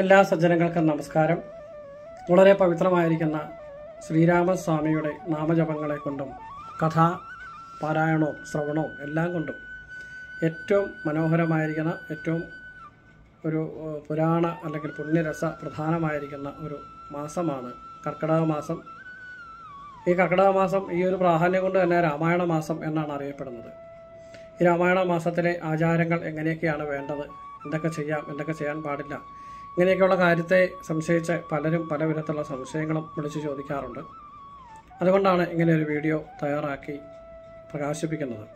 എല്ലാ സജ്ജനങ്ങൾക്കും നമസ്കാരം. വളരെ പവിത്രമായിരിക്കുന്ന ശ്രീരാമസ്വാമിയുടെ നാമജപങ്ങളെ കൊണ്ടും കഥാ പാരായണവും ശ്രവണവും എല്ലാം കൊണ്ടും ഏറ്റവും മനോഹരമായിരിക്കുന്ന ഏറ്റവും ഒരു പുരാണ അല്ലെങ്കിൽ പുണ്യരസ പ്രധാനമായിരിക്കുന്ന ഒരു മാസമാണ് കർക്കിടക മാസം. ഈ കർക്കിടക മാസം ഈ ഒരു പ്രാധാന്യം കൊണ്ട് തന്നെ രാമായണ മാസം എന്നാണ് അറിയപ്പെടുന്നത്. ഈ രാമായണ മാസത്തിലെ ആചാരങ്ങൾ എങ്ങനെയൊക്കെയാണ് വേണ്ടത്? എന്തൊക്കെ ചെയ്യാം? എന്തൊക്കെ ചെയ്യാൻ പാടില്ല? ഇങ്ങനെയൊക്കെയുള്ള കാര്യത്തെ സംശയിച്ച് പലരും പല വിധത്തിലുള്ള സംശയങ്ങളും വിളിച്ചു ചോദിക്കാറുണ്ട്. അതുകൊണ്ടാണ് ഇങ്ങനെ ഒരു വീഡിയോ തയ്യാറാക്കി പ്രകാശിപ്പിക്കുന്നത്.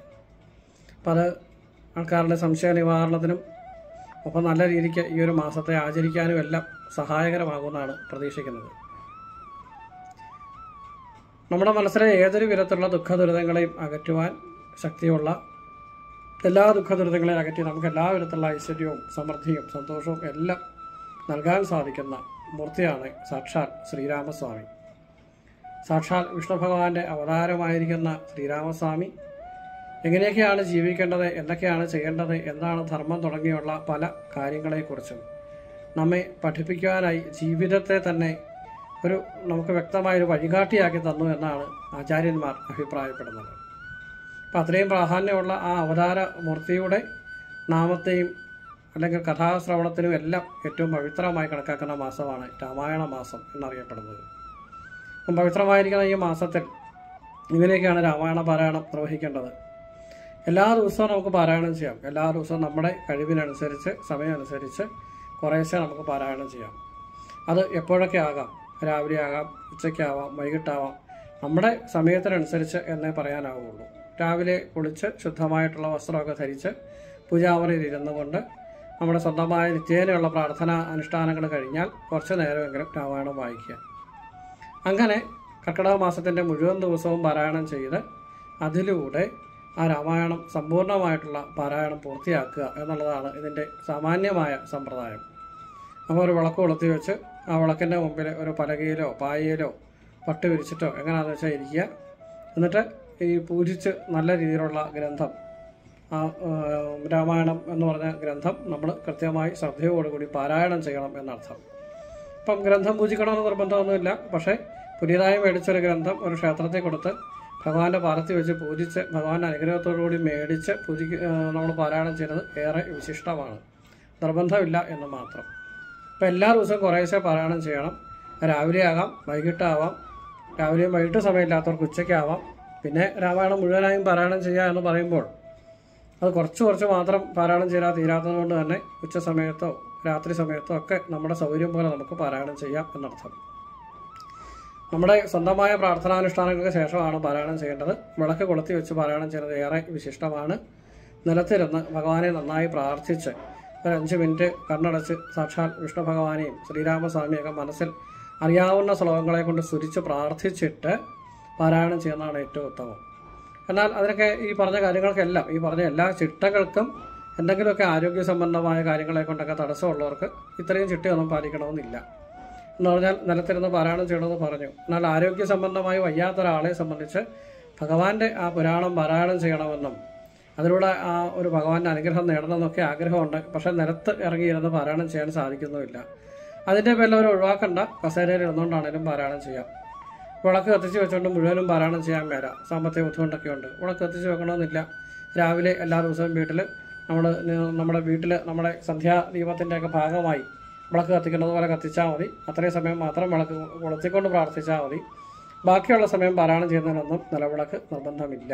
അപ്പം അത് ആൾക്കാരുടെ സംശയ നിവാരണത്തിനും ഒപ്പം നല്ല രീതിക്ക് ഈ ഒരു മാസത്തെ ആചരിക്കാനും എല്ലാം സഹായകരമാകുമെന്നാണ് പ്രതീക്ഷിക്കുന്നത്. നമ്മുടെ മനസ്സിലെ ഏതൊരു വിധത്തിലുള്ള ദുഃഖ ദുരിതങ്ങളെയും അകറ്റുവാൻ ശക്തിയുള്ള എല്ലാ ദുഃഖ ദുരിതങ്ങളെയും അകറ്റി നമുക്ക് എല്ലാ വിധത്തിലുള്ള ഐശ്വര്യവും സമൃദ്ധിയും സന്തോഷവും എല്ലാം നൽകാൻ സാധിക്കുന്ന മൂർത്തിയാണ് സാക്ഷാൽ ശ്രീരാമസ്വാമി. സാക്ഷാൽ വിഷ്ണു ഭഗവാന്റെ അവതാരമായിരിക്കുന്ന ശ്രീരാമസ്വാമി. എങ്ങനെയൊക്കെയാണ് ജീവിക്കേണ്ടത് എന്തൊക്കെയാണ് ചെയ്യേണ്ടത് എന്താണ് ധർമ്മം തുടങ്ങിയുള്ള പല കാര്യങ്ങളെക്കുറിച്ചും നമ്മെ പഠിപ്പിക്കുവാനായി ജീവിതത്തെ തന്നെ ഒരു നമുക്ക് വ്യക്തമായൊരു വഴികാട്ടിയാക്കി തന്നു എന്നാണ് ആചാര്യന്മാർ അഭിപ്രായപ്പെടുന്നത്. അപ്പം അത്രയും പ്രാധാന്യമുള്ള ആ അവതാര മൂർത്തിയുടെ നാമത്തെയും അല്ലെങ്കിൽ കഥാശ്രവണത്തിനും എല്ലാം ഏറ്റവും പവിത്രമായി കണക്കാക്കുന്ന മാസമാണ് രാമായണ മാസം എന്നറിയപ്പെടുന്നത്. അപ്പം പവിത്രമായിരിക്കുന്ന ഈ മാസത്തിൽ ഇങ്ങനെയൊക്കെയാണ് രാമായണ പാരായണം നിർവഹിക്കേണ്ടത്. എല്ലാ ദിവസവും നമുക്ക് പാരായണം ചെയ്യാം. എല്ലാ ദിവസവും നമ്മുടെ കഴിവിനനുസരിച്ച് സമയമനുസരിച്ച് കുറേശ്ശെ നമുക്ക് പാരായണം ചെയ്യാം. അത് എപ്പോഴൊക്കെ ആകാം? രാവിലെ ആകാം ഉച്ചയ്ക്കാവാം വൈകിട്ടാവാം. നമ്മുടെ സമയത്തിനനുസരിച്ച് എന്നേ പറയാനാവുള്ളൂ. രാവിലെ കുളിച്ച് ശുദ്ധമായിട്ടുള്ള വസ്ത്രമൊക്കെ ധരിച്ച് പൂജാമുറിയിൽ ഇരുന്നു കൊണ്ട് നമ്മുടെ സ്വന്തമായ നിത്യേനയുള്ള പ്രാർത്ഥന അനുഷ്ഠാനങ്ങൾ കഴിഞ്ഞാൽ കുറച്ച് നേരമെങ്കിലും രാമായണം വായിക്കുക. അങ്ങനെ കർക്കിടക മാസത്തിന്റെ മുഴുവൻ ദിവസവും പാരായണം ചെയ്ത് അതിലൂടെ ആ രാമായണം സമ്പൂർണമായിട്ടുള്ള പാരായണം പൂർത്തിയാക്കുക എന്നുള്ളതാണ് ഇതിന്റെ സാമാന്യമായ സമ്പ്രദായം. അപ്പോൾ ഒരു വിളക്ക് കൊളുത്തി വെച്ച് ആ വിളക്കിന്റെ മുമ്പിൽ ഒരു പലകയിലോ പായയിലോ പട്ട് വിരിച്ചിട്ടോ എങ്ങനെയാണെന്ന് വെച്ചാൽ ഇരിക്കുക. എന്നിട്ട് ഈ പൂജിച്ച് നല്ല രീതിയിലുള്ള ഗ്രന്ഥം ആ രാമായണം എന്ന് പറഞ്ഞ ഗ്രന്ഥം നമ്മൾ കൃത്യമായി ശ്രദ്ധയോടുകൂടി പാരായണം ചെയ്യണം എന്നർത്ഥം. ഇപ്പം ഗ്രന്ഥം പൂജിക്കണമെന്ന് നിർബന്ധമൊന്നുമില്ല. പക്ഷേ പുതിയതായി മേടിച്ചൊരു ഗ്രന്ഥം ഒരു ക്ഷേത്രത്തിൽ കൊടുത്ത് ഭഗവാന്റെ പാദത്തിൽ വെച്ച് പൂജിച്ച് ഭഗവാന്റെ അനുഗ്രഹത്തോടുകൂടി മേടിച്ച് പൂജി നമ്മൾ പാരായണം ചെയ്യുന്നത് ഏറെ വിശിഷ്ടമാണ്. നിർബന്ധമില്ല എന്ന് മാത്രം. അപ്പോൾ എല്ലാ ദിവസവും കുറേശ്ശെ പാരായണം ചെയ്യണം. രാവിലെ ആകാം വൈകിട്ടാവാം രാവിലെയും വൈകിട്ട് സമയമില്ലാത്തവർക്ക് ഉച്ചയ്ക്കാവാം പിന്നെ രാമായണം മുഴുവനായും പാരായണം ചെയ്യുക എന്ന് പറയുമ്പോൾ അത് കുറച്ച് കുറച്ച് മാത്രം പാരായണം ചെയ്യാൻ തീരാത്തത് കൊണ്ട് തന്നെ ഉച്ച സമയത്തോ രാത്രി സമയത്തോ ഒക്കെ നമ്മുടെ സൗകര്യം പോലെ നമുക്ക് പാരായണം ചെയ്യാം എന്നർത്ഥം. നമ്മുടെ സ്വന്തമായ പ്രാർത്ഥനാനുഷ്ഠാനങ്ങൾക്ക് ശേഷമാണ് പാരായണം ചെയ്യേണ്ടത്. വിളക്ക് കൊളുത്തി വെച്ച് പാരായണം ചെയ്യുന്നത് ഏറെ വിശിഷ്ടമാണ്. നിലത്തിരുന്ന് ഭഗവാനെ നന്നായി പ്രാർത്ഥിച്ച് ഒരു അഞ്ച് മിനിറ്റ് കണ്ണടച്ച് സാക്ഷാൽ വിഷ്ണു ഭഗവാനെയും ശ്രീരാമസ്വാമിയൊക്കെ മനസ്സിൽ അറിയാവുന്ന ശ്ലോകങ്ങളെ കൊണ്ട് സ്തുരിച്ച് പ്രാർത്ഥിച്ചിട്ട് പാരായണം ചെയ്യുന്നതാണ് ഏറ്റവും ഉത്തമം. എന്നാൽ അതിനൊക്കെ ഈ പറഞ്ഞ കാര്യങ്ങൾക്കെല്ലാം ഈ പറഞ്ഞ എല്ലാ ചിട്ടകൾക്കും എന്തെങ്കിലുമൊക്കെ ആരോഗ്യ സംബന്ധമായ കാര്യങ്ങളെ കൊണ്ടൊക്കെ തടസ്സമുള്ളവർക്ക് ഇത്രയും ചിട്ടയൊന്നും പാലിക്കണമെന്നില്ല. എന്ന് പറഞ്ഞാൽ നിലത്തിരുന്ന് പാരായണം ചെയ്യണമെന്ന് പറഞ്ഞു. എന്നാൽ ആരോഗ്യ സംബന്ധമായി വയ്യാത്ത ഒരാളെ സംബന്ധിച്ച് ഭഗവാന്റെ ആ പുരാണം പാരായണം ചെയ്യണമെന്നും അതിലൂടെ ആ ഒരു ഭഗവാന്റെ അനുഗ്രഹം നേടണമെന്നൊക്കെ ആഗ്രഹമുണ്ട്. പക്ഷെ നിലത്ത് ഇറങ്ങിയിരുന്ന് പാരായണം ചെയ്യാൻ സാധിക്കുന്നുമില്ല. അതിന്റെ പേരിൽ അവർ ഒഴിവാക്കണ്ട. കസേരയിൽ ഇരുന്നുകൊണ്ടാണേലും പാരായണം ചെയ്യാം. വിളക്ക് കത്തിച്ച് വെച്ചുകൊണ്ട് മുഴുവനും പാരായണം ചെയ്യാൻ മേല. സാമ്പത്തിക ബുദ്ധിമുട്ടൊക്കെ ഉണ്ട് വിളക്ക് കത്തിച്ച് വെക്കണമെന്നില്ല. രാവിലെ എല്ലാ ദിവസവും വീട്ടിൽ നമ്മൾ നമ്മുടെ വീട്ടിൽ നമ്മുടെ സന്ധ്യാ ദീപത്തിന്റെയൊക്കെ ഭാഗമായി വിളക്ക് കത്തിക്കുന്നത് പോലെ കത്തിച്ചാൽ മതി. അത്രയും സമയം മാത്രം വിളക്ക് കൊളുത്തിക്കൊണ്ട് പ്രാർത്ഥിച്ചാൽ മതി. ബാക്കിയുള്ള സമയം പാരായണം ചെയ്യുന്നതിനൊന്നും നിലവിളക്ക് നിർബന്ധമില്ല.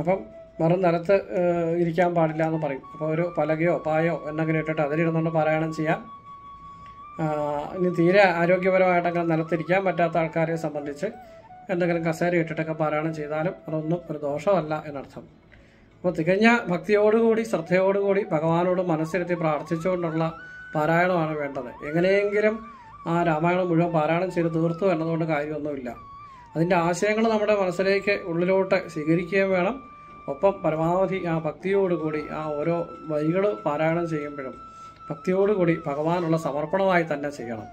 അപ്പം വെറും നിലത്ത് ഇരിക്കാൻ പാടില്ല എന്ന് പറയും. അപ്പോൾ ഒരു പലകയോ പായോ എന്തെങ്കിലും ഇട്ടിട്ട് അതിലിരുന്നുകൊണ്ട് പാരായണം ചെയ്യാം. ഇനി തീരെ ആരോഗ്യപരമായിട്ടൊക്കെ നിലത്തിരിക്കാൻ പറ്റാത്ത ആൾക്കാരെ സംബന്ധിച്ച് എന്തെങ്കിലും കസേര ഇട്ടിട്ടൊക്കെ പാരായണം ചെയ്താലും അതൊന്നും ഒരു ദോഷമല്ല എന്നർത്ഥം. അപ്പോൾ തികഞ്ഞ ഭക്തിയോടുകൂടി ശ്രദ്ധയോടുകൂടി ഭഗവാനോട് മനസ്സിരുത്തി പ്രാർത്ഥിച്ചുകൊണ്ടുള്ള പാരായണമാണ് വേണ്ടത്. എങ്ങനെയെങ്കിലും ആ രാമായണം മുഴുവൻ പാരായണം ചെയ്ത് തീർത്തു എന്നതുകൊണ്ട് കാര്യമൊന്നുമില്ല. അതിന്റെ ആശയങ്ങൾ നമ്മുടെ മനസ്സിലേക്ക് ഉള്ളിലോട്ട് സ്വീകരിക്കുകയും വേണം. ഒപ്പം പരമാവധി ആ ഭക്തിയോടുകൂടി ആ ഓരോ വരികൾ പാരായണം ചെയ്യുമ്പോഴും ഭക്തിയോടുകൂടി ഭഗവാനുള്ള സമർപ്പണമായി തന്നെ ചെയ്യണം.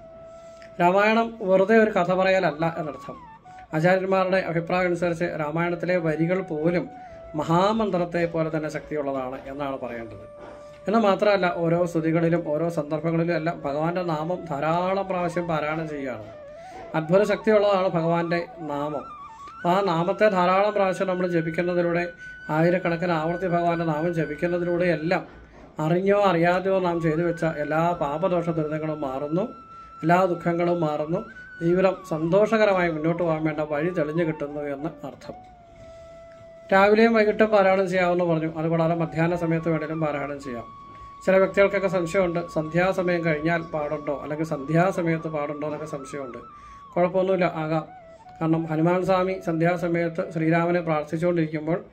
രാമായണം വെറുതെ ഒരു കഥ പറയലല്ല എന്നർത്ഥം. ആചാര്യന്മാരുടെ അഭിപ്രായം അനുസരിച്ച് രാമായണത്തിലെ വരികൾ പോലും മഹാമന്ത്രത്തെ പോലെ തന്നെ ശക്തിയുള്ളതാണ് എന്നാണ് പറയേണ്ടത്. എന്ന് മാത്രമല്ല ഓരോ സ്തുതികളിലും ഓരോ സന്ദർഭങ്ങളിലും എല്ലാം ഭഗവാന്റെ നാമം ധാരാളം പ്രാവശ്യം പാരായണം ചെയ്യുകയാണ്. അത്ഭുത ശക്തിയുള്ളതാണ് ഭഗവാന്റെ നാമം. ആ നാമത്തെ ധാരാളം പ്രാവശ്യം നമ്മൾ ജപിക്കുന്നതിലൂടെ ആയിരക്കണക്കിന് ആവർത്തി ഭഗവാന്റെ നാമം ജപിക്കുന്നതിലൂടെ എല്ലാം അറിഞ്ഞോ അറിയാതെയോ നാം ചെയ്തു വെച്ച എല്ലാ പാപദോഷ ദുരിതങ്ങളും മാറുന്നു എല്ലാ ദുഃഖങ്ങളും മാറുന്നു. ജീവിതം സന്തോഷകരമായി മുന്നോട്ട് പോകാൻ വേണ്ട വഴി തെളിഞ്ഞു കിട്ടുന്നു എന്ന് അർത്ഥം. രാവിലെയും വൈകിട്ടും പാരായണം ചെയ്യാമെന്ന് പറഞ്ഞു. അതുകൂടാതെ മധ്യാഹ്ന സമയത്ത് വേണേലും പാരായണം ചെയ്യാം. ചില വ്യക്തികൾക്കൊക്കെ സംശയമുണ്ട്. സന്ധ്യാസമയം കഴിഞ്ഞാൽ പാടുണ്ടോ? അല്ലെങ്കിൽ സന്ധ്യാസമയത്ത് പാടുണ്ടോ എന്നൊക്കെ സംശയമുണ്ട്. കുഴപ്പമൊന്നുമില്ല ആകാം. കാരണം ഹനുമാൻ സ്വാമി സന്ധ്യാസമയത്ത് ശ്രീരാമനെ പ്രാർത്ഥിച്ചുകൊണ്ടിരിക്കുമ്പോൾ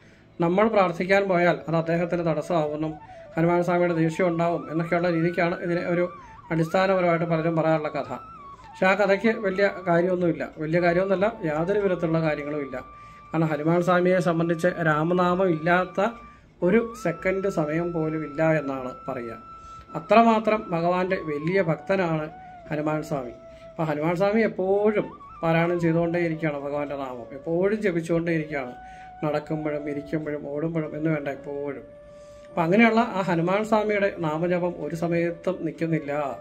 നമ്മൾ പ്രാർത്ഥിക്കാൻ പോയാൽ അത് അദ്ദേഹത്തിന് തടസ്സമാവുമെന്നും ഹനുമാൻ സ്വാമിയുടെ ദേഷ്യം ഉണ്ടാവും എന്നൊക്കെയുള്ള രീതിക്കാണ് ഇതിനെ ഒരു അടിസ്ഥാനപരമായിട്ട് പലരും പറയാറുള്ള കഥ. പക്ഷെ ആ കഥയ്ക്ക് വലിയ കാര്യമൊന്നുമില്ല. വലിയ കാര്യമൊന്നുമല്ല യാതൊരു വിധത്തിലുള്ള കാര്യങ്ങളുമില്ല കാരണം ഹനുമാൻ സ്വാമിയെ സംബന്ധിച്ച് രാമനാമം ഇല്ലാത്ത ഒരു സെക്കൻഡ് സമയം പോലും ഇല്ല എന്നാണ് പറയുക. അത്രമാത്രം ഭഗവാന്റെ വലിയ ഭക്തനാണ് ഹനുമാൻ സ്വാമി അപ്പോൾ ഹനുമാൻ സ്വാമി എപ്പോഴും പാരായണം ചെയ്തുകൊണ്ടേയിരിക്കുകയാണ് ഭഗവാന്റെ നാമം. എപ്പോഴും ജപിച്ചുകൊണ്ടേയിരിക്കുകയാണ്. നടക്കുമ്പോഴും ഇരിക്കുമ്പോഴും ഓടുമ്പോഴും എന്ന് വേണ്ട എപ്പോഴും. അപ്പം അങ്ങനെയുള്ള ആ ഹനുമാൻ സ്വാമിയുടെ നാമജപം ഒരു സമയത്തും നിൽക്കുന്നില്ല.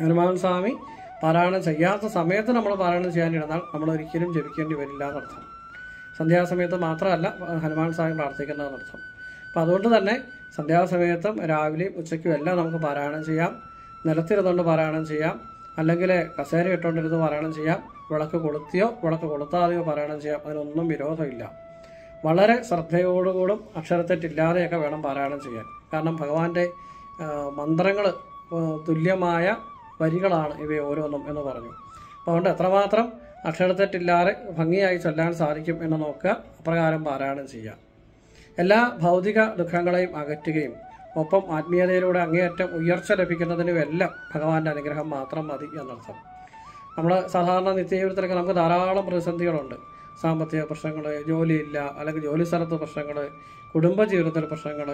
ഹനുമാൻ സ്വാമി പാരായണം ചെയ്യാത്ത സമയത്ത് നമ്മൾ പാരായണം ചെയ്യാനിരുന്നാൽ നമ്മൾ ഒരിക്കലും ജപിക്കേണ്ടി വരില്ല എന്നർത്ഥം. സന്ധ്യാസമയത്ത് മാത്രമല്ല ഹനുമാൻ സ്വാമി പ്രാർത്ഥിക്കുന്നതെന്നർത്ഥം അപ്പം അതുകൊണ്ട് തന്നെ സന്ധ്യാസമയത്തും രാവിലെയും ഉച്ചയ്ക്കും എല്ലാം നമുക്ക് പാരായണം ചെയ്യാം. നിലത്തിരുന്നുകൊണ്ട് പാരായണം ചെയ്യാം. അല്ലെങ്കിൽ കസേര ഇട്ടുകൊണ്ടിരുന്ന് പാരായണം ചെയ്യാം. വിളക്ക് കൊളുത്തിയോ വിളക്ക് കൊളുത്താതെയോ പാരായണം ചെയ്യാം. അതിനൊന്നും വിരോധമില്ല. വളരെ ശ്രദ്ധയോടുകൂടും അക്ഷരത്തെറ്റില്ലാതെയൊക്കെ വേണം പാരായണം ചെയ്യാൻ. കാരണം ഭഗവാന്റെ മന്ത്രങ്ങൾ തുല്യമായ വരികളാണ് ഇവ ഓരോന്നും എന്ന് പറഞ്ഞു. അപ്പോൾ അതുകൊണ്ട് എത്രമാത്രം അക്ഷരത്തെറ്റില്ലാതെ ഭംഗിയായി ചൊല്ലാൻ സാധിക്കും എന്ന് നോക്കുക അപ്രകാരം പാരായണം ചെയ്യാം എല്ലാ ഭൗതിക ദുഃഖങ്ങളെയും അകറ്റുകയും ഒപ്പം ആത്മീയതയിലൂടെ അങ്ങേയറ്റം ഉയർച്ച ലഭിക്കുന്നതിനുമെല്ലാം ഭഗവാന്റെ അനുഗ്രഹം മാത്രം മതി എന്നർത്ഥം. നമ്മൾ സാധാരണ നിത്യജീവിതത്തിലൊക്കെ നമുക്ക് ധാരാളം പ്രതിസന്ധികളുണ്ട്. സാമ്പത്തിക പ്രശ്നങ്ങൾ ജോലിയില്ല അല്ലെങ്കിൽ ജോലി സ്ഥലത്ത് പ്രശ്നങ്ങൾ കുടുംബജീവിതത്തിൽ പ്രശ്നങ്ങൾ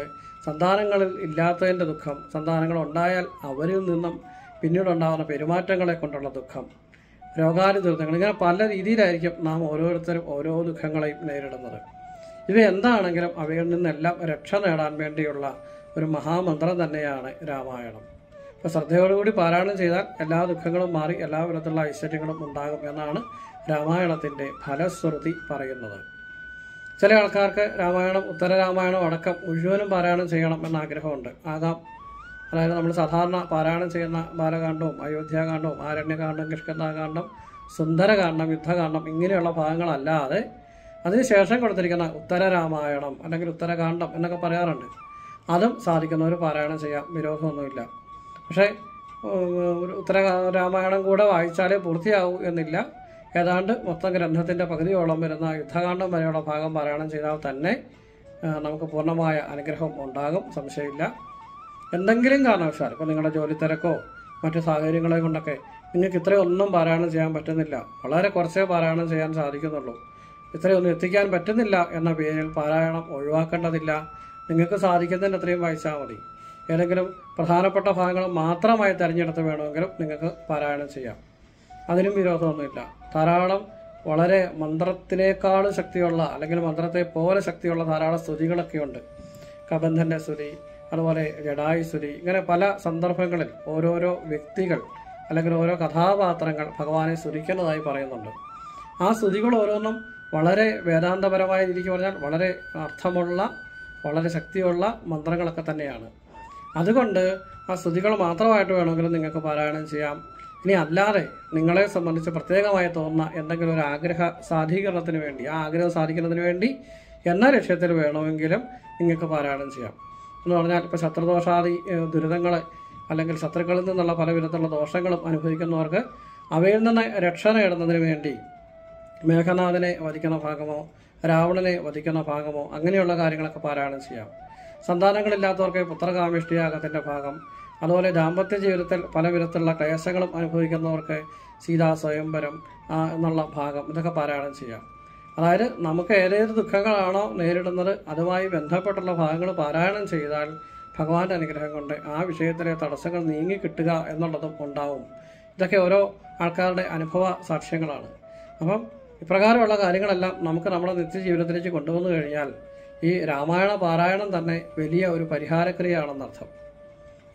സന്താനങ്ങളിൽ ഇല്ലാത്തതിന്റെ ദുഃഖം സന്താനങ്ങൾ ഉണ്ടായാൽ അവരിൽ നിന്നും പിന്നീടുണ്ടാകുന്ന പെരുമാറ്റങ്ങളെ കൊണ്ടുള്ള ദുഃഖം രോഗാതി ദുരിതങ്ങൾ. ഇങ്ങനെ പല രീതിയിലായിരിക്കും നാം ഓരോരുത്തരും ഓരോ ദുഃഖങ്ങളെയും നേരിടുന്നത്. ഇവ എന്താണെങ്കിലും അവയിൽ നിന്നെല്ലാം രക്ഷ നേടാൻ വേണ്ടിയുള്ള ഒരു മഹാമന്ത്രം തന്നെയാണ് രാമായണം. അപ്പോൾ ശ്രദ്ധയോടുകൂടി പാരായണം ചെയ്താൽ എല്ലാ ദുഃഖങ്ങളും മാറി എല്ലാ വിധത്തിലുള്ള ഐശ്വര്യങ്ങളും ഉണ്ടാകും എന്നാണ് രാമായണത്തിന്റെ ഫലശ്രുതി പറയുന്നത്. ചില ആൾക്കാർക്ക് രാമായണം ഉത്തര രാമായണം അടക്കം മുഴുവനും പാരായണം ചെയ്യണം എന്ന ആഗ്രഹമുണ്ട്. ആകാം അതായത് നമ്മൾ സാധാരണ പാരായണം ചെയ്യുന്ന ബാലകാന്ഡവും അയോധ്യാകാന്ഡവും ആരണ്യകാന്ഡം കിഷ്കന്ധാകാന്ഡം സുന്ദരകാന്ഡം യുദ്ധകാന്ഡം ഇങ്ങനെയുള്ള ഭാഗങ്ങളല്ലാതെ അതിനുശേഷം കൊടുത്തിരിക്കുന്ന ഉത്തര രാമായണം അല്ലെങ്കിൽ ഉത്തരകാന്ഡം എന്നൊക്കെ പറയാറുണ്ട്. അതും സാധിക്കുന്നവർ പാരായണം ചെയ്യാം വിരോധമൊന്നുമില്ല. പക്ഷേ ഉത്തര രാമായണം കൂടെ വായിച്ചാലേ പൂർത്തിയാവൂ എന്നില്ല. ഏതാണ്ട് മൊത്തം ഗ്രന്ഥത്തിന്റെ പകുതിയോളം വരുന്ന യുദ്ധകാന്ഡം വരെയുള്ള ഭാഗം പാരായണം ചെയ്താൽ തന്നെ നമുക്ക് പൂർണമായ അനുഗ്രഹം ഉണ്ടാകും. സംശയമില്ല. എന്തെങ്കിലും കാരണവശാൽ ഇപ്പോൾ നിങ്ങളുടെ ജോലി തിരക്കോ മറ്റു സാഹചര്യങ്ങളെ കൊണ്ടൊക്കെ നിങ്ങൾക്ക് ഇത്രയൊന്നും പാരായണം ചെയ്യാൻ പറ്റുന്നില്ല. വളരെ കുറച്ചേ പാരായണം ചെയ്യാൻ സാധിക്കുന്നുള്ളൂ. ഇത്രയൊന്നും എത്തിക്കാൻ പറ്റുന്നില്ല എന്ന പേരിൽ പാരായണം ഒഴിവാക്കേണ്ടതില്ല. നിങ്ങൾക്ക് സാധിക്കുന്നതിന് അത്രയും വായിച്ചാൽ മതി. ഏതെങ്കിലും പ്രധാനപ്പെട്ട ഭാഗങ്ങൾ മാത്രമായി തിരഞ്ഞെടുത്ത് വേണമെങ്കിലും നിങ്ങൾക്ക് പാരായണം ചെയ്യാം. അതിനും വിരോധമൊന്നുമില്ല. ധാരാളം വളരെ മന്ത്രത്തിനേക്കാൾ ശക്തിയുള്ള അല്ലെങ്കിൽ മന്ത്രത്തെ പോലെ ശക്തിയുള്ള ധാരാളം സ്തുതികളൊക്കെയുണ്ട്. കബന്ധന്റെ സ്തുതി അതുപോലെ ജഡായു സ്തുതി ഇങ്ങനെ പല സന്ദർഭങ്ങളിൽ ഓരോരോ വ്യക്തികൾ അല്ലെങ്കിൽ ഓരോ കഥാപാത്രങ്ങൾ ഭഗവാനെ സ്തുതിക്കുന്നതായി പറയുന്നുണ്ട്. ആ സ്തുതികൾ ഓരോന്നും വളരെ വേദാന്തപരമായ രീതിക്ക് പറഞ്ഞാൽ വളരെ അർത്ഥമുള്ള വളരെ ശക്തിയുള്ള മന്ത്രങ്ങളൊക്കെ തന്നെയാണ്. അതുകൊണ്ട് ആ സ്തുതികൾ മാത്രമായിട്ട് വേണമെങ്കിലും നിങ്ങൾക്ക് പാരായണം ചെയ്യാം. ഇനി അല്ലാതെ നിങ്ങളെ സംബന്ധിച്ച് പ്രത്യേകമായി തോന്നുന്ന എന്തെങ്കിലും ഒരു ആഗ്രഹ സാധീകരണത്തിന് വേണ്ടി ആ ആഗ്രഹം സാധിക്കുന്നതിന് വേണ്ടി എന്ന ലക്ഷ്യത്തിൽ വേണമെങ്കിലും നിങ്ങൾക്ക് പാരായണം ചെയ്യാം. എന്ന് പറഞ്ഞാൽ ഇപ്പോൾ ശത്രുദോഷാദി ദുരിതങ്ങൾ അല്ലെങ്കിൽ ശത്രുക്കളിൽ നിന്നുള്ള പല വിധത്തിലുള്ള ദോഷങ്ങളും അനുഭവിക്കുന്നവർക്ക് അവയിൽ നിന്ന് രക്ഷ നേടുന്നതിന് വേണ്ടി മേഘനാഥനെ വധിക്കുന്ന ഭാഗമോ രാവണനെ വധിക്കുന്ന ഭാഗമോ അങ്ങനെയുള്ള കാര്യങ്ങളൊക്കെ പാരായണം ചെയ്യാം. സന്താനങ്ങളില്ലാത്തവർക്ക് പുത്രകാമിഷ്ടിയാഗത്തിന്റെ ഭാഗം അതുപോലെ ദാമ്പത്യ ജീവിതത്തിൽ പല വിധത്തിലുള്ള ക്ലേശങ്ങളും അനുഭവിക്കുന്നവർക്ക് സീതാ സ്വയംവരം എന്നുള്ള ഭാഗം ഇതൊക്കെ പാരായണം ചെയ്യാം. അതായത് നമുക്ക് ഏതേത് ദുഃഖങ്ങളാണോ നേരിടുന്നത് അതുമായി ബന്ധപ്പെട്ടുള്ള ഭാഗങ്ങൾ പാരായണം ചെയ്താൽ ഭഗവാന്റെ അനുഗ്രഹം കൊണ്ട് ആ വിഷയത്തിലെ തടസ്സങ്ങൾ നീങ്ങി കിട്ടുക എന്നുള്ളതും ഉണ്ടാവും. ഇതൊക്കെ ഓരോ ആൾക്കാരുടെ അനുഭവ സാക്ഷ്യങ്ങളാണ്. അപ്പം ഇപ്രകാരമുള്ള കാര്യങ്ങളെല്ലാം നമുക്ക് നമ്മുടെ നിത്യജീവിതത്തിലേക്ക് കൊണ്ടുവന്നു കഴിഞ്ഞാൽ ഈ രാമായണ പാരായണം തന്നെ വലിയ ഒരു പരിഹാരക്രിയയാണെന്നർത്ഥം.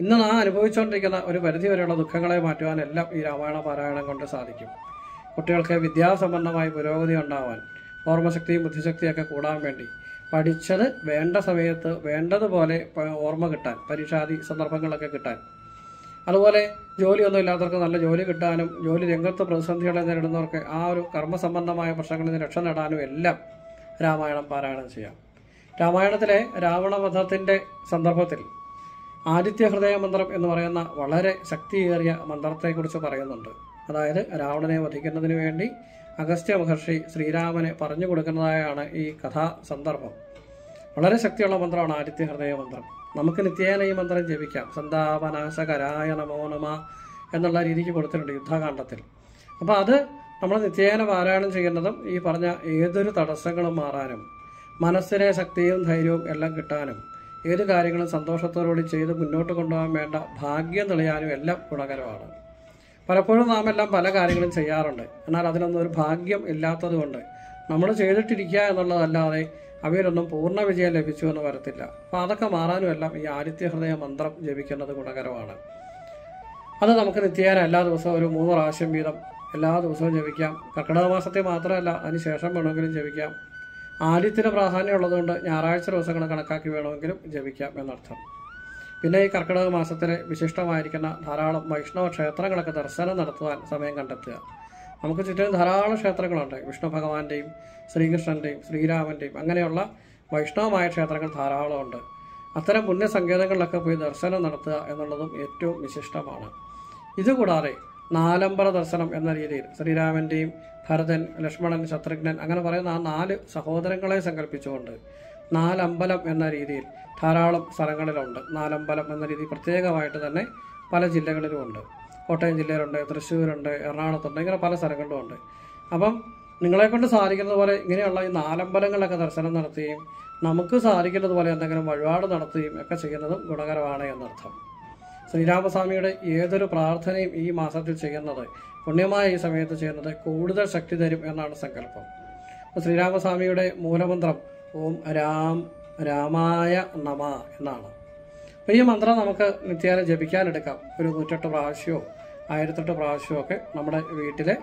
ഇന്ന് നാം അനുഭവിച്ചുകൊണ്ടിരിക്കുന്ന ഒരു പരിധിവരെയുള്ള ദുഃഖങ്ങളെ മാറ്റുവാനെല്ലാം ഈ രാമായണ പാരായണം കൊണ്ട് സാധിക്കും. കുട്ടികൾക്ക് വിദ്യാസംബന്ധമായി പുരോഗതി ഉണ്ടാവാൻ ഓർമ്മശക്തിയും ബുദ്ധിശക്തിയൊക്കെ കൂടാൻ വേണ്ടി പഠിച്ചത് വേണ്ട സമയത്ത് വേണ്ടതുപോലെ ഓർമ്മ കിട്ടാൻ പരീക്ഷാദി സന്ദർഭങ്ങളൊക്കെ കിട്ടാൻ. അതുപോലെ ജോലിയൊന്നും ഇല്ലാത്തവർക്ക് നല്ല ജോലി കിട്ടാനും ജോലി രംഗത്ത് പ്രതിസന്ധികളെ നേരിടുന്നവർക്ക് ആ ഒരു കർമ്മസംബന്ധമായ പ്രശ്നങ്ങളിൽ നിന്ന് രക്ഷ നേടാനും എല്ലാം രാമായണം പാരായണം ചെയ്യാം. രാമായണത്തിലെ രാവണവധത്തിന്റെ സന്ദർഭത്തിൽ ആദിത്യ ഹൃദയ മന്ത്രം എന്ന് പറയുന്ന വളരെ ശക്തിയേറിയ മന്ത്രത്തെക്കുറിച്ച് പറയുന്നുണ്ട്. അതായത് രാവണനെ വധിക്കുന്നതിന് വേണ്ടി അഗസ്ത്യ മഹർഷി ശ്രീരാമനെ പറഞ്ഞു കൊടുക്കുന്നതായാണ് ഈ കഥാ സന്ദർഭം. വളരെ ശക്തിയുള്ള മന്ത്രമാണ് ആദിത്യ ഹൃദയ മന്ത്രം നമുക്ക് നിത്യേന ഈ മന്ത്രം ജപിക്കാം. സന്താപനാശകരായ നമോ നമ എന്നുള്ള രീതിക്ക് കൊടുത്തിട്ടുണ്ട് യുദ്ധകാണ്ഡത്തിൽ അപ്പോൾ അത് നമ്മൾ നിത്യേന പാരായണം ചെയ്യുന്നതും ഈ പറഞ്ഞ ഏതൊരു തടസ്സങ്ങളും മാറാനും മനസ്സിനെ ശക്തിയും ധൈര്യവും എല്ലാം കിട്ടാനും ഏത് കാര്യങ്ങളും സന്തോഷത്തോടുകൂടി ചെയ്ത് മുന്നോട്ട് കൊണ്ടുപോകാൻ വേണ്ട ഭാഗ്യം തെളിയാനും എല്ലാം ഗുണകരമാണ്. പലപ്പോഴും നാം എല്ലാം പല കാര്യങ്ങളും ചെയ്യാറുണ്ട്. എന്നാൽ അതിനൊന്നും ഒരു ഭാഗ്യം ഇല്ലാത്തത് കൊണ്ട് നമ്മൾ ചെയ്തിട്ടിരിക്കുക എന്നുള്ളതല്ലാതെ അവയിലൊന്നും പൂർണ വിജയം ലഭിച്ചു എന്ന് വരത്തില്ല. അപ്പോൾ അതൊക്കെ മാറാനും എല്ലാം ഈ ആദിത്യ ഹൃദയ മന്ത്രം ജപിക്കുന്നത് ഗുണകരമാണ്. അത് നമുക്ക് നിത്യേന എല്ലാ ദിവസവും ഒരു മൂന്ന് പ്രാവശ്യം വീതം എല്ലാ ദിവസവും ജപിക്കാം. കർക്കിടക മാസത്തെ മാത്രമല്ല അതിന് ശേഷം വേണമെങ്കിലും ജപിക്കാം. ആദ്യത്തിന് പ്രാധാന്യം ഉള്ളതുകൊണ്ട് ഞായറാഴ്ച ദിവസങ്ങൾ കണക്കാക്കി വേണമെങ്കിലും ജപിക്കാം എന്നർത്ഥം. പിന്നെ ഈ കർക്കിടക മാസത്തിലെ വിശിഷ്ടമായിരിക്കുന്ന ധാരാളം വൈഷ്ണവ ക്ഷേത്രങ്ങളൊക്കെ ദർശനം നടത്തുവാൻ സമയം കണ്ടെത്തുക. നമുക്ക് ചുറ്റും ധാരാളം ക്ഷേത്രങ്ങളുണ്ട്. വിഷ്ണു ഭഗവാന്റെയും ശ്രീകൃഷ്ണന്റെയും ശ്രീരാമന്റെയും അങ്ങനെയുള്ള വൈഷ്ണവമായ ക്ഷേത്രങ്ങൾ ധാരാളമുണ്ട്. അത്തരം പുണ്യസങ്കേതങ്ങളിലൊക്കെ പോയി ദർശനം നടത്തുക എന്നുള്ളതും ഏറ്റവും വിശിഷ്ടമാണ്. ഇതുകൂടാതെ നാലമ്പല ദർശനം എന്ന രീതിയിൽ ശ്രീരാമന്റെയും ഭരതൻ ലക്ഷ്മണൻ ശത്രുഘ്നൻ അങ്ങനെ പറയുന്ന ആ നാല് സഹോദരങ്ങളെ സങ്കല്പിച്ചുകൊണ്ട് നാലമ്പലം എന്ന രീതിയിൽ ധാരാളം സ്ഥലങ്ങളിലുണ്ട്. നാലമ്പലം എന്ന രീതി പ്രത്യേകമായിട്ട് തന്നെ പല ജില്ലകളിലുമുണ്ട്. കോട്ടയം ജില്ലയിലുണ്ട് തൃശ്ശൂരുണ്ട് എറണാകുളത്തുണ്ട് ഇങ്ങനെ പല സ്ഥലങ്ങളിലുമുണ്ട്. അപ്പം നിങ്ങളെ കൊണ്ട് സാധിക്കുന്നത് പോലെ ഇങ്ങനെയുള്ള ഈ നാലമ്പലങ്ങളിലൊക്കെ ദർശനം നടത്തുകയും നമുക്ക് സാധിക്കുന്നത് പോലെ എന്തെങ്കിലും വഴിപാട് നടത്തുകയും ഒക്കെ ചെയ്യുന്നതും ഗുണകരമാണ് എന്നർത്ഥം. ശ്രീരാമസ്വാമിയുടെ ഏതൊരു പ്രാർത്ഥനയും ഈ മാസത്തിൽ ചെയ്യുന്നത് പുണ്യമായ ഈ സമയത്ത് ചെയ്യുന്നത് കൂടുതൽ ശക്തി തരും എന്നാണ് സങ്കല്പം. ശ്രീരാമസ്വാമിയുടെ മൂലമന്ത്രം ഓം രാം രാമായ നമ എന്നാണ്. അപ്പോൾ ഈ മന്ത്രം നമുക്ക് നിത്യേന ജപിക്കാനെടുക്കാം. ഒരു നൂറ്റെട്ട് പ്രാവശ്യമോ ആയിരത്തെട്ട് പ്രാവശ്യമോ ഒക്കെ നമ്മുടെ വീട്ടിലെ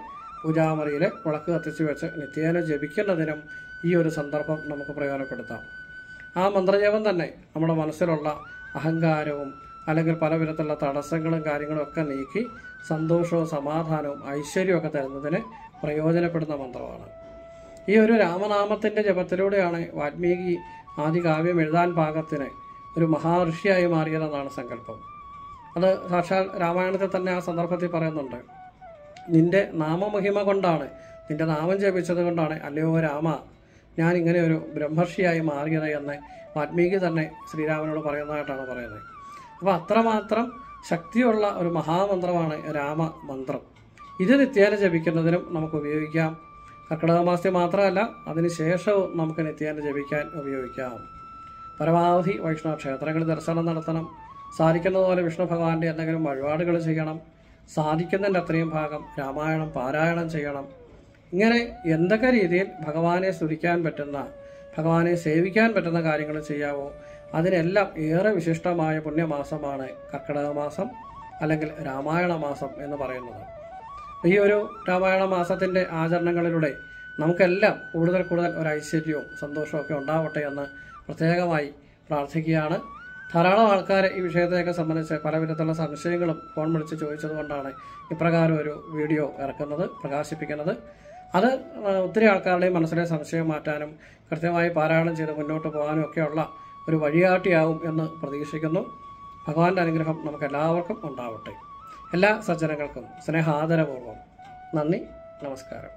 പൂജാമറിയിൽ വിളക്ക് കത്തിച്ച് വെച്ച് നിത്യേന ജപിക്കുന്നതിനും ഈ ഒരു സന്ദർഭം നമുക്ക് പ്രയോജനപ്പെടുത്താം. ആ മന്ത്രജപം തന്നെ നമ്മുടെ മനസ്സിലുള്ള അഹങ്കാരവും അല്ലെങ്കിൽ പല വിധത്തിലുള്ള തടസ്സങ്ങളും കാര്യങ്ങളും ഒക്കെ നീക്കി സന്തോഷവും സമാധാനവും ഐശ്വര്യവും ഒക്കെ തരുന്നതിന് പ്രയോജനപ്പെടുന്ന മന്ത്രമാണ്. ഈ ഒരു രാമനാമത്തിന്റെ ജപത്തിലൂടെയാണ് വാൽമീകി ആദ്യ കാവ്യം എഴുതാൻ പാകത്തിന് ഒരു മഹാഋഷിയായി മാറിയതെന്നാണ് സങ്കല്പം. അത് സാക്ഷാൽ രാമായണത്തിൽ തന്നെ ആ സന്ദർഭത്തിൽ പറയുന്നുണ്ട്. നിന്റെ നാമമഹിമ കൊണ്ടാണ് നിന്റെ നാമം ജപിച്ചത് കൊണ്ടാണ് അല്ലയോ രാമ ഞാൻ ഇങ്ങനെ ഒരു ബ്രഹ്മർഷിയായി മാറിയത് എന്ന് വാൽമീകി തന്നെ ശ്രീരാമനോട് പറയുന്നതായിട്ടാണ് പറയുന്നത്. അപ്പോൾ അത്രമാത്രം ശക്തിയുള്ള ഒരു മഹാമന്ത്രമാണ് രാമമന്ത്രം. ഇത് നിത്യേന ജപിക്കുന്നതിനും നമുക്ക് ഉപയോഗിക്കാം. കർക്കിടക മാത്രമല്ല അതിന് ശേഷവും നമുക്ക് നിത്യേന ജപിക്കാൻ ഉപയോഗിക്കാം. പരമാവധി വൈഷ്ണവ ക്ഷേത്രങ്ങളിൽ ദർശനം നടത്തണം. സാധിക്കുന്നതുപോലെ വിഷ്ണു ഭഗവാന്റെ എന്തെങ്കിലും വഴിപാടുകൾ ചെയ്യണം. സാധിക്കുന്നതിന്റെ അത്രയും ഭാഗം രാമായണം പാരായണം ചെയ്യണം. ഇങ്ങനെ എന്തൊക്കെ രീതിയിൽ ഭഗവാനെ സ്തുതിക്കാൻ പറ്റുന്ന ഭഗവാനെ സേവിക്കാൻ പറ്റുന്ന കാര്യങ്ങൾ ചെയ്യാവോ? അതിനെല്ലാം ഏറെ വിശിഷ്ടമായ പുണ്യമാസമാണ് കർക്കിടക മാസം അല്ലെങ്കിൽ രാമായണ മാസം എന്ന് പറയുന്നത്. ഈ ഒരു രാമായണ മാസത്തിന്റെ ആചരണങ്ങളിലൂടെ നമുക്കെല്ലാം കൂടുതൽ കൂടുതൽ ഒരു ഐശ്വര്യവും സന്തോഷവും ഒക്കെ ഉണ്ടാവട്ടെ എന്ന് പ്രത്യേകമായി പ്രാർത്ഥിക്കുകയാണ്. ധാരാളം ആൾക്കാർ ഈ വിഷയത്തെയൊക്കെ സംബന്ധിച്ച് പല വിധത്തിലുള്ള സംശയങ്ങളും ഫോൺ വിളിച്ച് ചോദിച്ചത് കൊണ്ടാണ് ഇപ്രകാരം ഒരു വീഡിയോ ഇറക്കുന്നത് പ്രകാശിപ്പിക്കുന്നത്. അത് ഒത്തിരി ആൾക്കാരുടെയും മനസ്സിലെ സംശയം മാറ്റാനും കൃത്യമായി പാരായണം ചെയ്ത് മുന്നോട്ട് പോകാനും ഒക്കെയുള്ള ഒരു വഴികാട്ടിയാവും എന്ന് പ്രതീക്ഷിക്കുന്നു. ഭഗവാന്റെ അനുഗ്രഹം നമുക്ക് എല്ലാവർക്കും ഉണ്ടാവട്ടെ. എല്ലാ സജ്ജനങ്ങൾക്കും സ്നേഹാദരപൂർവം. നന്ദി നമസ്കാരം.